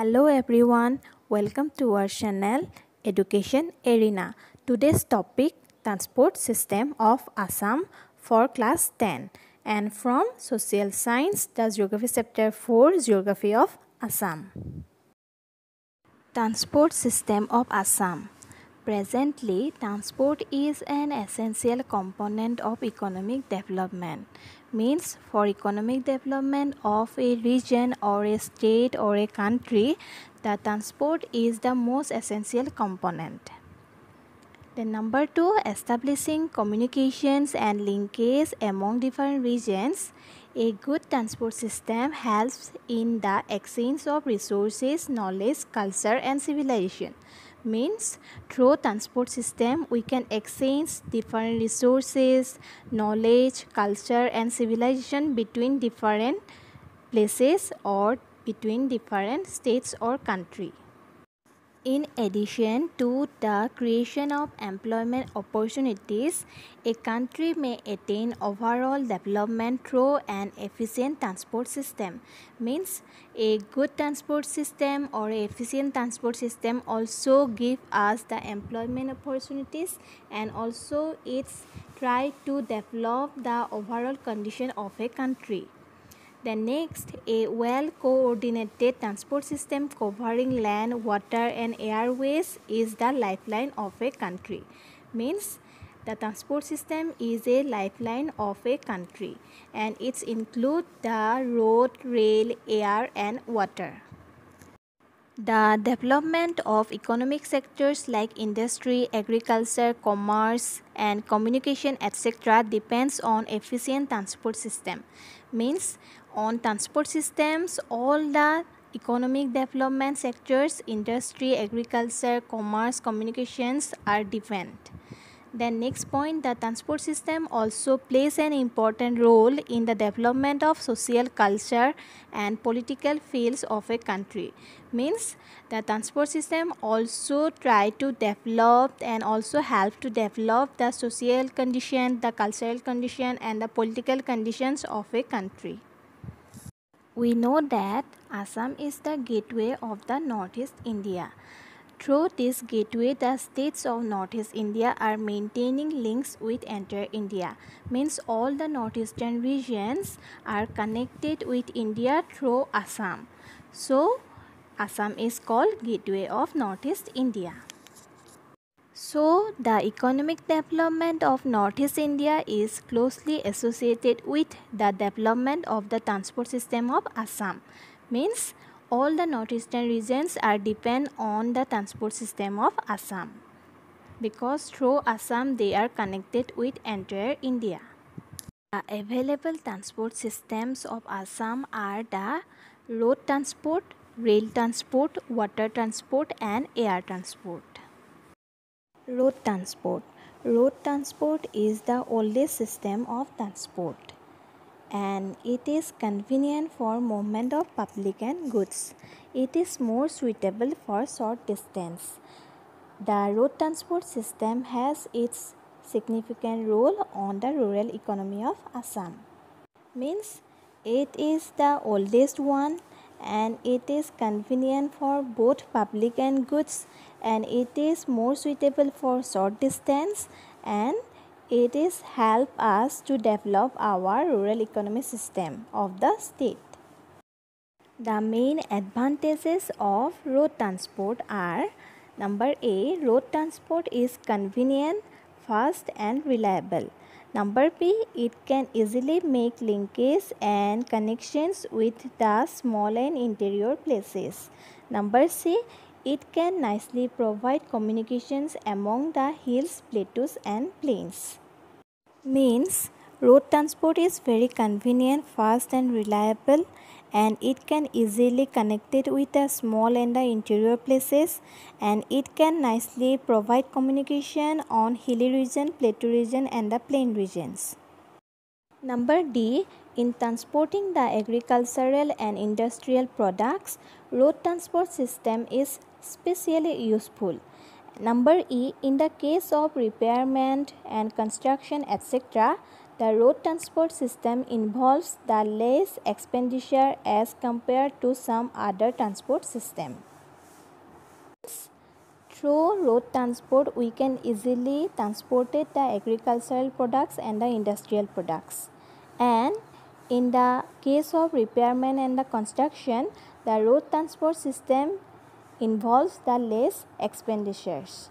Hello everyone, welcome to our channel Education Arena. Today's topic Transport System of Assam for class 10 and from Social Science the Geography chapter 4 Geography of Assam. Transport System of Assam Presently, transport is an essential component of economic development. Means for economic development of a region or a state or a country, the transport is the most essential component. Then number two, establishing communications and linkage among different regions. A good transport system helps in the exchange of resources, knowledge, culture and civilization means through transport system we can exchange different resources knowledge culture and civilization between different places or between different states or country in addition to the creation of employment opportunities, a country may attain overall development through an efficient transport system. Means a good transport system or efficient transport system also give us the employment opportunities and also it's try to develop the overall condition of a country. The next, a well-coordinated transport system covering land, water and airways is the lifeline of a country. Means the transport system is a lifeline of a country and it includes the road, rail, air and water. The development of economic sectors like industry, agriculture, commerce and communication etc. depends on efficient transport system. Means on transport systems, all the economic development sectors, industry, agriculture, commerce, communications are different. Then next point, the transport system also plays an important role in the development of social culture and political fields of a country. Means the transport system also try to develop and also help to develop the social condition, the cultural condition and the political conditions of a country. We know that Assam is the gateway of the Northeast India. Through this gateway, the states of Northeast India are maintaining links with entire India. Means all the northeastern regions are connected with India through Assam. So, Assam is called gateway of Northeast India. So, the economic development of Northeast India is closely associated with the development of the transport system of Assam. Means all the northeastern regions are depend on the transport system of Assam because through Assam they are connected with entire India. The available transport systems of Assam are the road transport, rail transport, water transport and air transport. Road transport. Road transport is the oldest system of transport and it is convenient for movement of public and goods. It is more suitable for short distance. The road transport system has its significant role on the rural economy of Assam. Means it is the oldest one and it is convenient for both public and goods and it is more suitable for short distance and it is help us to develop our rural economy system of the state. The main advantages of road transport are number A road transport is convenient, fast and reliable. Number B, it can easily make linkages and connections with the small and interior places. Number C, it can nicely provide communications among the hills, plateaus and plains. Means road transport is very convenient, fast and reliable and it can easily connect it with the small and the interior places and it can nicely provide communication on hilly region, plateau region and the plain regions. Number D. In transporting the agricultural and industrial products, road transport system is specially useful. Number E. In the case of repairment and construction etc., the road transport system involves the less expenditure as compared to some other transport system. Through road transport, we can easily transport the agricultural products and the industrial products. And in the case of repairman and the construction, the road transport system involves the less expenditures.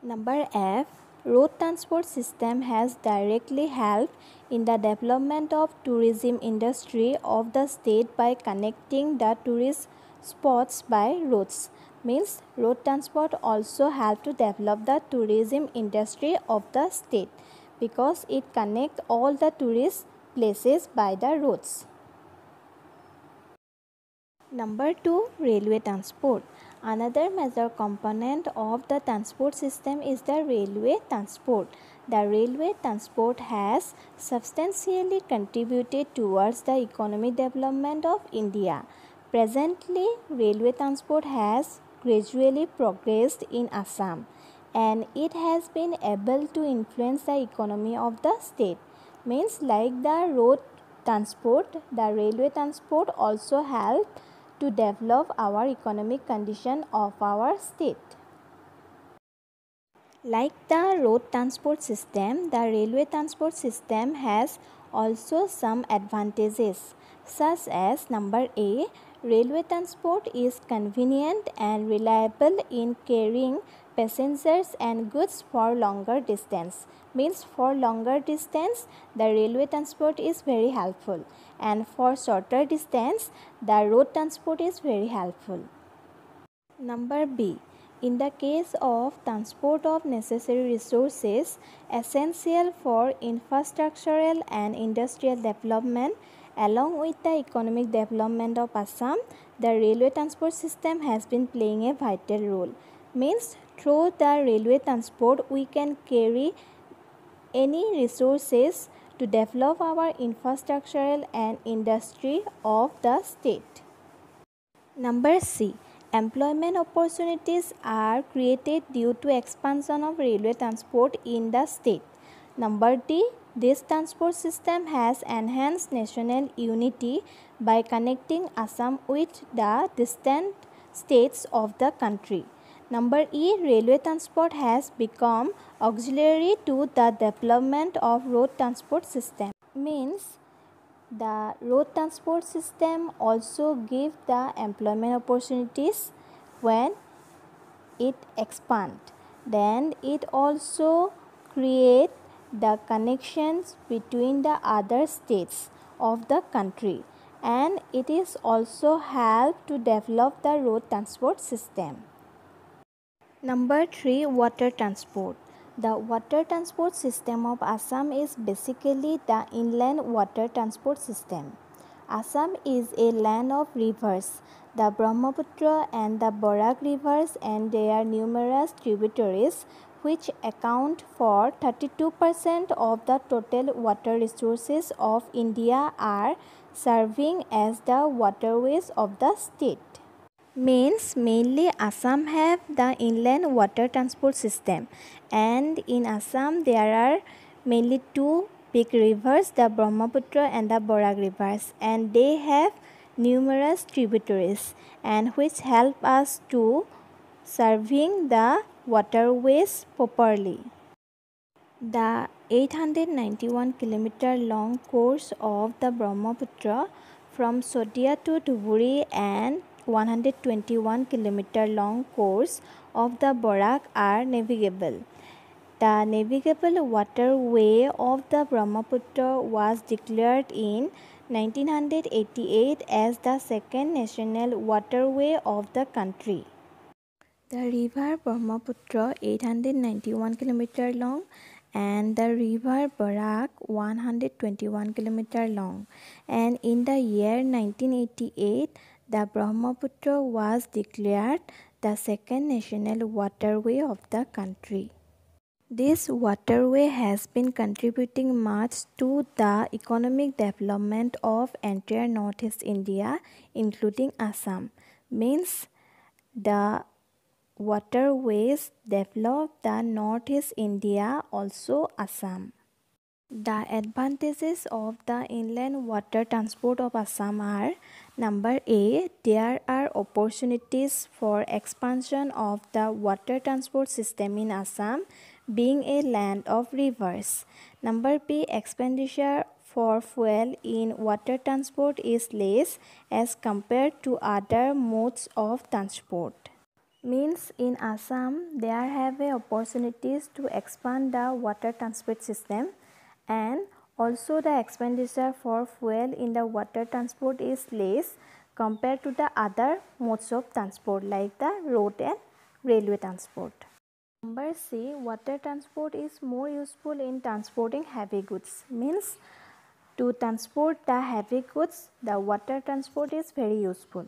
Number F. Road transport system has directly helped in the development of tourism industry of the state by connecting the tourist spots by roads means road transport also help to develop the tourism industry of the state because it connects all the tourist places by the roads. Number 2 railway transport another major component of the transport system is the railway transport the railway transport has substantially contributed towards the economic development of India. Presently, railway transport has gradually progressed in Assam and it has been able to influence the economy of the state. Means like the road transport, the railway transport also help to develop our economic condition of our state. Like the road transport system, the railway transport system has also some advantages such as number A Railway transport is convenient and reliable in carrying passengers and goods for longer distance. Means for longer distance, the railway transport is very helpful and for shorter distance, the road transport is very helpful. Number B. In the case of transport of necessary resources essential for infrastructural and industrial development, Along with the economic development of Assam, the railway transport system has been playing a vital role. Means through the railway transport we can carry any resources to develop our infrastructural and industry of the state. Number C. Employment opportunities are created due to expansion of railway transport in the state. Number D. This transport system has enhanced national unity by connecting Assam with the distant states of the country. Number E. Railway transport has become auxiliary to the development of road transport system. Means the road transport system also give the employment opportunities when it expand. Then it also create the connections between the other states of the country and it is also help to develop the road transport system. Number 3 water transport the water transport system of Assam is basically the inland water transport system. Assam is a land of rivers, the Brahmaputra and the Barak rivers and their numerous tributaries which account for 32% of the total water resources of India are serving as the waterways of the state. Means mainly Assam have the inland water transport system and in Assam there are mainly two big rivers the Brahmaputra and the Barak rivers and they have numerous tributaries and which help us to serving the waterways properly. The 891 km long course of the Brahmaputra from Sadiya to Dhuburi and 121 km long course of the Barak are navigable. The navigable waterway of the Brahmaputra was declared in 1988 as the second national waterway of the country. The river Brahmaputra 891 km long and the river Barak 121 km long and in the year 1988 the Brahmaputra was declared the second national waterway of the country. This waterway has been contributing much to the economic development of entire northeast India including Assam. Means the waterways develop the northeast India also Assam. The advantages of the inland water transport of Assam are number A there are opportunities for expansion of the water transport system in Assam being a land of rivers. Number B expenditure for fuel in water transport is less as compared to other modes of transport. Means in Assam there have opportunities to expand the water transport system and also the expenditure for fuel in the water transport is less compared to the other modes of transport like the road and railway transport. Number C, water transport is more useful in transporting heavy goods. Means to transport the heavy goods, the water transport is very useful.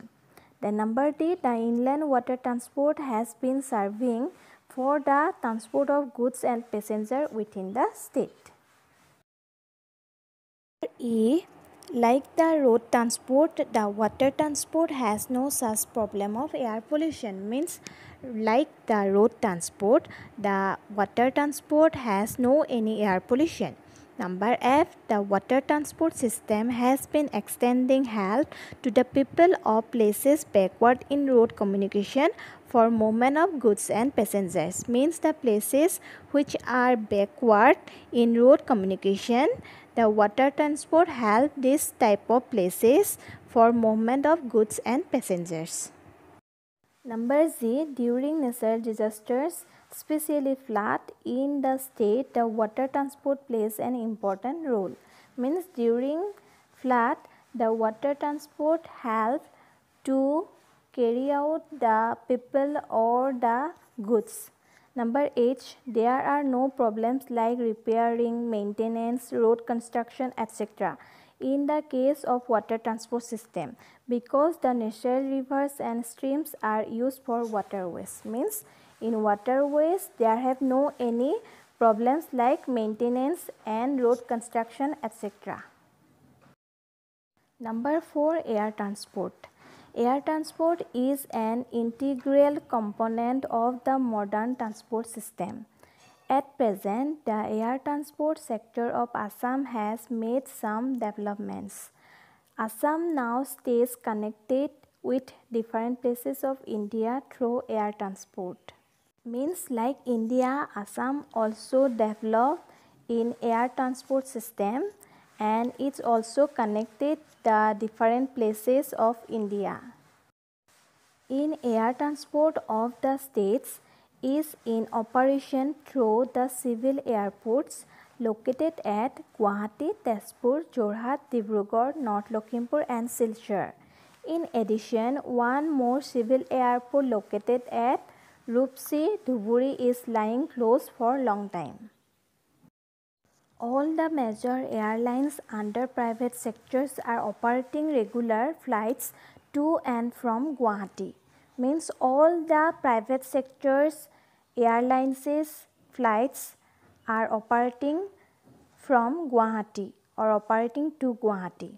The number D, the inland water transport has been serving for the transport of goods and passenger within the state. E. Like the road transport, the water transport has no such problem of air pollution. Means like the road transport, the water transport has no any air pollution. Number F. The water transport system has been extending help to the people of places backward in road communication for movement of goods and passengers. Means the places which are backward in road communication the water transport help this type of places for movement of goods and passengers. Number Z. During natural disasters, especially flood in the state, the water transport plays an important role. Means during flood, the water transport help to carry out the people or the goods. Number H, there are no problems like repairing, maintenance, road construction, etc. in the case of water transport system because the natural rivers and streams are used for waterways. Means in waterways there have no any problems like maintenance and road construction etc. Number 4 air transport. Air transport is an integral component of the modern transport system. At present, the air transport sector of Assam has made some developments. Assam now stays connected with different places of India through air transport. Means like India, Assam also developed in air transport system and it's also connected the different places of India. In air transport of the states is in operation through the civil airports located at Guwahati, Tezpur, Jorhat, Dibrugarh, North Lakhimpur and Silchar. In addition, one more civil airport located at Rupsi, Dhuburi is lying closed for long time. All the major airlines under private sectors are operating regular flights to and from Guwahati. Means all the private sectors airlines flights are operating from Guwahati or operating to Guwahati.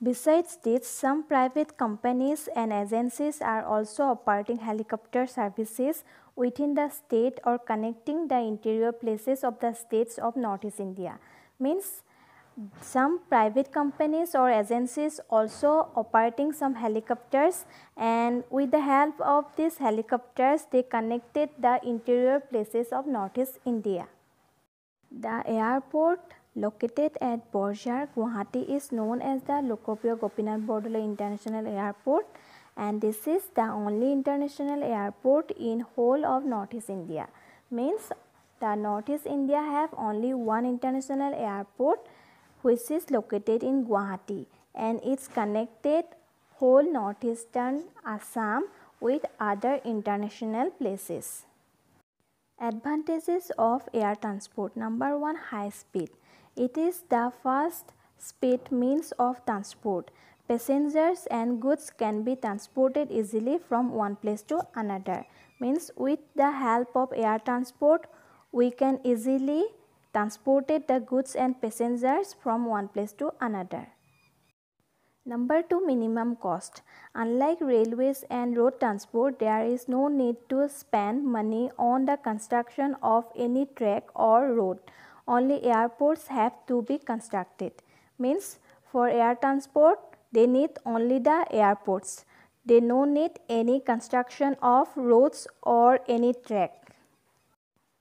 Besides this, some private companies and agencies are also operating helicopter services within the state or connecting the interior places of the states of Northeast India. Means some private companies or agencies also operating some helicopters and with the help of these helicopters they connected the interior places of Northeast India. The airport Located at Borjhar, Guwahati is known as the Lokapriya Gopinath Bordoloi International Airport and this is the only international airport in whole of Northeast India. Means the Northeast India have only one international airport which is located in Guwahati and it's connected whole northeastern Assam with other international places. Advantages of air transport number 1 high speed it is the fast speed means of transport. Passengers and goods can be transported easily from one place to another. Means with the help of air transport, we can easily transported the goods and passengers from one place to another. Number 2 minimum cost. Unlike railways and road transport, there is no need to spend money on the construction of any track or road only airports have to be constructed. Means for air transport they need only the airports. They no need any construction of roads or any track.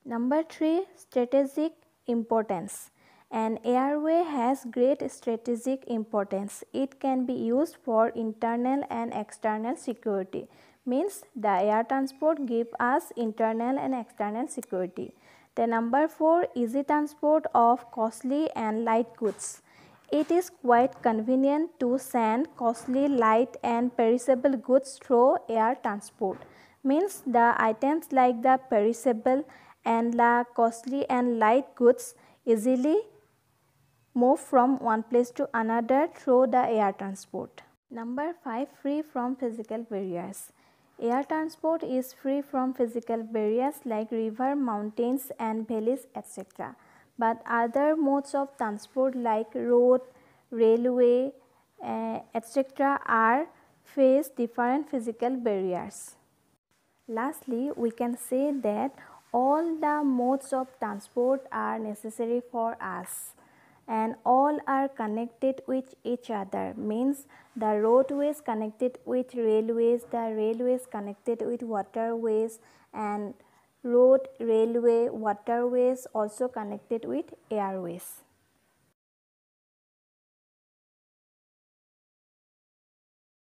Number 3 strategic importance. An airway has great strategic importance. It can be used for internal and external security. Means the air transport give us internal and external security. The number 4 easy transport of costly and light goods. It is quite convenient to send costly, light and perishable goods through air transport. Means the items like the perishable and the costly and light goods easily move from one place to another through the air transport. Number 5 free from physical barriers. Air transport is free from physical barriers like river, mountains and valleys etc. But other modes of transport like road, railway uh, etc. are face different physical barriers. Lastly, we can say that all the modes of transport are necessary for us and all are connected with each other means the roadways connected with railways the railways connected with waterways and road railway waterways also connected with airways